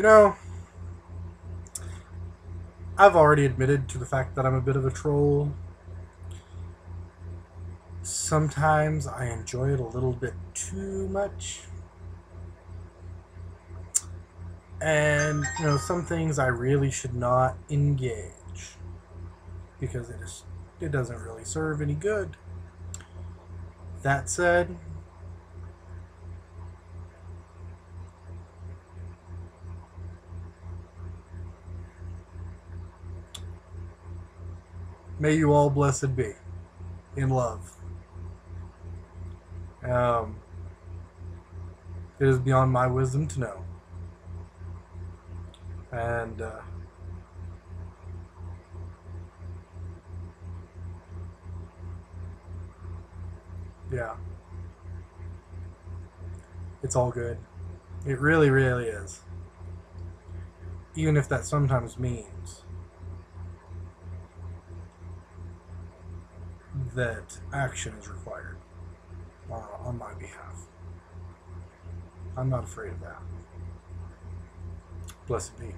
You know, I've already admitted to the fact that I'm a bit of a troll. Sometimes I enjoy it a little bit too much. And, you know, some things I really should not engage because it is it doesn't really serve any good. That said, may you all blessed be in love. Um, it is beyond my wisdom to know. And uh, yeah, it's all good. It really, really is. Even if that sometimes means that action is required uh, on my behalf. I'm not afraid of that. Blessed be.